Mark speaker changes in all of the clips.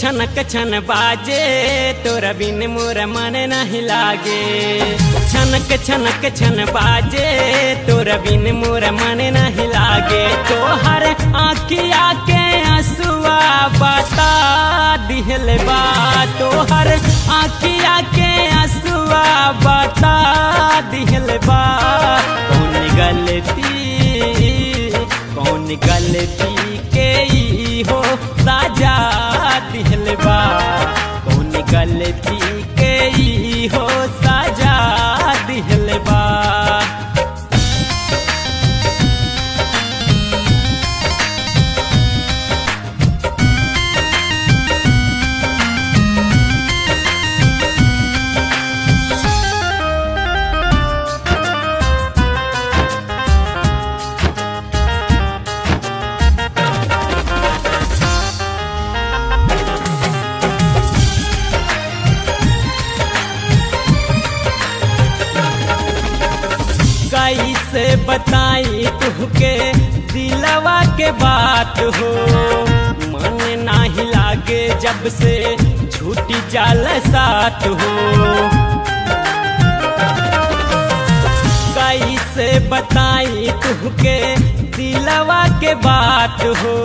Speaker 1: छनक छन बाजे, तोरा बिन मोर मन नहीं लागे। छनक छनक छन बाजे, तोरा बिन मोर मन नहीं लागे। तोहर आखिया के हसुआ बता दिहल बा। तोहर आखिया के हसुआ बता दिहल बा। कौन गलती कौन गलती? गलती कैसे बताई तुहके दिलवा के बात हो। मन नाही लागे जब से छूटी जाल साथ हो। कैसे बताई तुहके दिलवा के बात हो।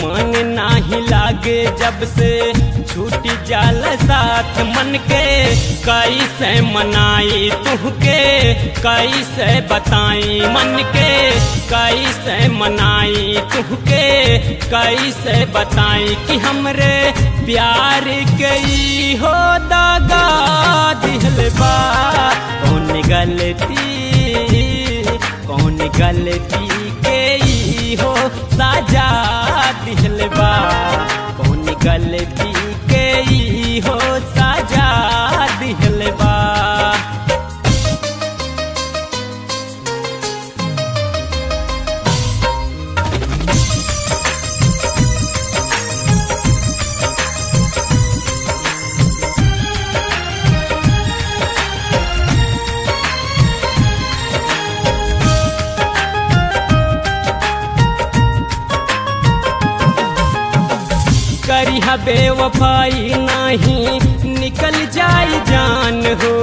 Speaker 1: मन नाही लागे जब से छूटी जाल साथ मन के, कैसे मनाई तुहके, कैसे बताई मन के, कैसे मनाई तुहके, कैसे बताई कि हमरे प्यार गई हो दागा, दिहल बा। कौन गलती कौन गलती के हो साजा, दिहल बा। कौन गलती के ई हो साजा करी बेवफाई नहीं, निकल जाई जान हो।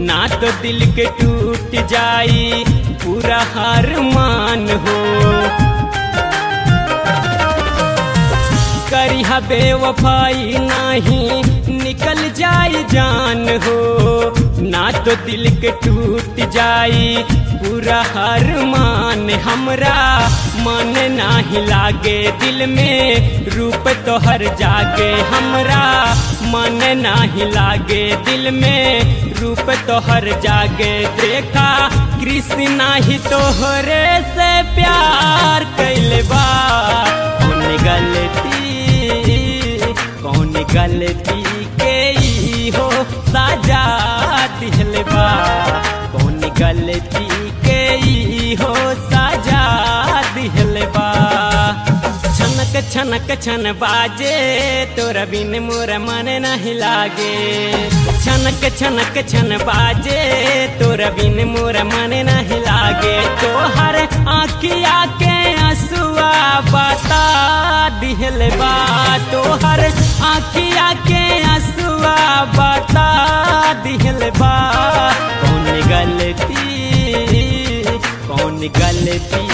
Speaker 1: ना तो दिल के टूट जाई, पूरा हार मान हो। करी बेवफाई नहीं, निकल जाई जान हो। तो दिल के टूट जाई। पूरा हर मान हमरा मन नाही लागे दिल में। रूप तो हर जागे हमरा मन नाही लागे दिल में। रूप तो हर जागे देखा कृष्णा ही तोहरे से प्यार कैले बा। कौन गलती कौन गलती के ई हो साजा? दिहल कौन गलती के हो साजा दिहल छनक छनक, छन बाजे, तोरा बिन मोर मन नहीं लागे। छनक छनक, छन बाजे, तोरा बिन मोर मन नहीं लागे। तोहर आखिया के हसुआ बता दिहल बा तोहर आखिया के हसुआ गलती